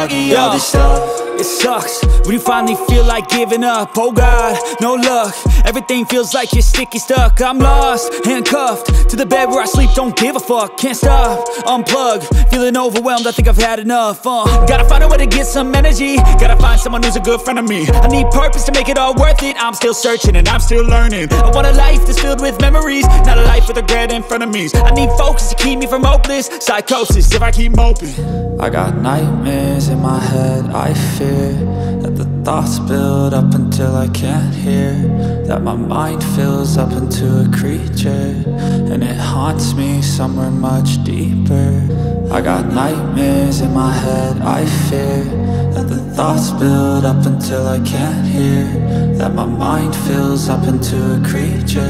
foggy all this stuff it sucks. When you finally feel like giving up Oh God, no luck. Everything feels like you're sticky stuck. I'm lost, handcuffed To the bed where I sleep, don't give a fuck Can't stop, unplug Feeling overwhelmed, I think I've had enough uh, Gotta find a way to get some energy. Gotta find someone who's a good friend of me. I need purpose to make it all worth it. I'm still searching and I'm still learning. I want a life that's filled with memories. Not a life with regret in front of me. I need focus to keep me from hopeless Psychosis. If I keep moping. I got nightmares in my head, I fear that the thoughts build up until I can't hear. That my mind fills up into a creature. And it haunts me somewhere much deeper. I got nightmares in my head, I fear That the thoughts build up until I can't hear. That my mind fills up into a creature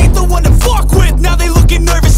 Now they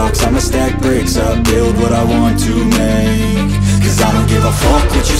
I'ma stack bricks up, build what I want to make. Cause I don't give a fuck what you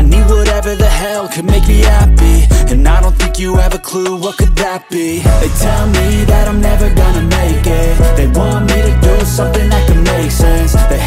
I need whatever the hell could make me happy. And I don't think you have a clue what could that be. They tell me that I'm never gonna make it. They want me to do something that can make sense. They